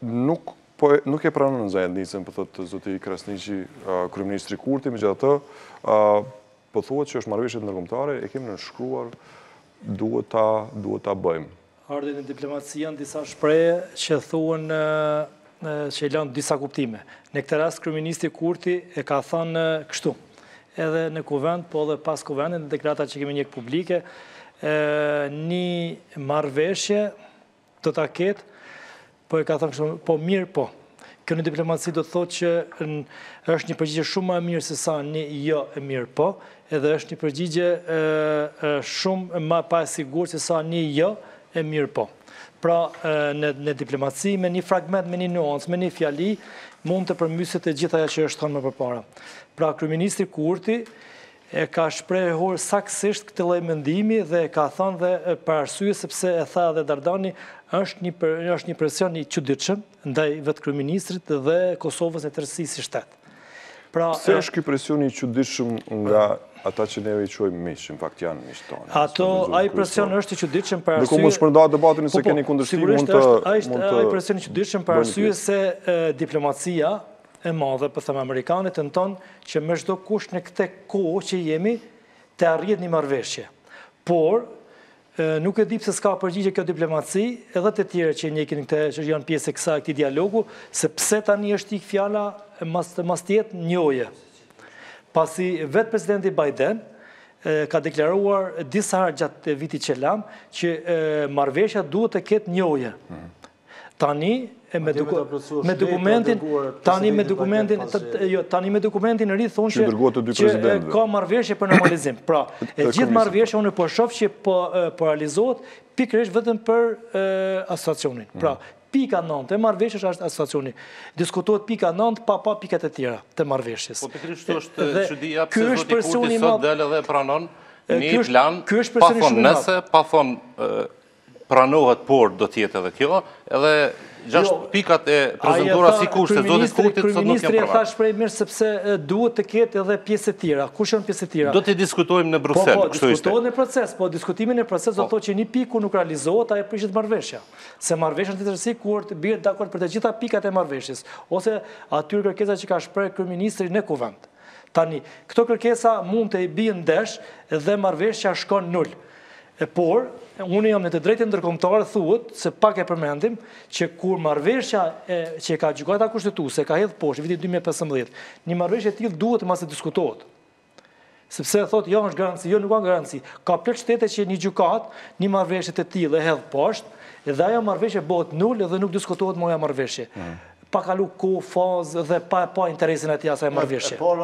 Nuk po e nuk e pranon zajednicën, po thotë zoti Krasniqi, kryeministri Kurti, megjithatë, po thuhet që është marrëveshje ndërkombëtare, e kemi nënshkruar, duhet ta duhet ta bëjmë. Ardh, në diplomaci janë disa shprehje që thuhen që i lënë disa kuptime. Në këtë rast, Kryeministri Kurti e ka thënë kështu, edhe në kuvend, po edhe pas kuvendit, në deklarata që kemi ndjek publike, një marrëveshje, Do ta ketë, po e ka thënë kështu, po mirë po. Kjo në diplomaci do të thotë që është një përgjigje shumë më e mirë se sa një jo e mirë po, edhe është një përgjigje shumë më e pasigurt se sa një jo e mirë po. Pra, në diplomaci, me një fragment, me një nuancë, me një fjali, mund të përmbyset e gjitha ajo që është thonë më përpara. Pra, Kryeministri Kurti, E ka shprehur saktësisht këtë lloj mendimi dhe e ka thënë dhe për arsye sepse e tha edhe Dardani është një është një presion i çuditshëm ndaj vetë kryeministrit dhe Kosovës në tërësi si shtet. Pra, Pse është ky presion i çuditshëm nga ata që neve i quajmë miq, në fakt janë miq tonë. Ato ai presion është i çuditshëm për arsye. Nuk mund të shpërndahet debati nëse po, po, keni kundërshtim mund të mund të ai presion i çuditshëm për arsye se diplomacia e madhe, po them amerikane, tenton që me çdo kusht në këtë kohë që jemi të arrihet një marrëveshje. Por nuk e di pse s'ka përgjigje kjo diplomaci, edhe të tjere që ndjekin këtë që janë pjesë e kësa e këti dialogu, se pse tani është hek fjala e mos të jetë njohje. Pasi vetë presidenti Biden ka deklaruar disa herë gjatë vitit që lamë, që marrëveshja duhet të ketë njohje. Tani e me dokumentin, tani me dokumentin, jo, tani me dokumentin e ri thonë që që ka marrëveshje për normalizim. Pra, e gjithë marrëveshja unë po shoh që po po realizohet pikërisht vetëm për asociacionin. Pra, pika 9 e marrëveshjes është asociacioni. Diskutohet pika 9 pa pa pikat e tjera të marrëveshjes. Po pikërisht është çudia pse zoti Kurti sot del edhe pranon një plan pa thonë nëse, pa thonë Pranohet por do të jetë edhe kjo, edhe gjashtë, jo, pikat e prezentuara si kushte të zotit Kurti sot nuk janë pranuar. Kryeministri e tha shprehimisht sepse duhet të ketë edhe pjesë të tjera. Kush janë pjesët e tjera? Do të diskutojmë në Bruxelles, po, po, kështu ishte. Po, diskutohet në proces, po diskutimi në proces do të, po, thotë që një pikë kur nuk realizohet, ajo prishet marrëveshja. Se marrëveshja është në tërësi kur të bihet dakord për të gjitha pikat e marrëveshjes, ose atyre kërkesa që ka shpreh kryeministri në kuvend. Tani, këto kërkesa mund të bien ndesh dhe marrëveshja shkon nul. E por, unë jam në të drejtën ndërkombëtare thuhet se pak e përmendim që kur marrëveshja e, që e ka Gjykata Kushtetuese ka hedh poshtë vitin 2015, një marrëveshje e tillë duhet mos të diskutohet. Sepse thotë, jo është garanci, jo nuk ka garanci. Ka plot shtete që një gjykat, një marrëveshje të tillë e hedh poshtë dhe ajo marrëveshje bëhet nul dhe nuk diskutohet më ajo marrëveshje. Mm. Pa kalu kohë, fazë dhe pa pa interesin e ti asaj marrëveshje.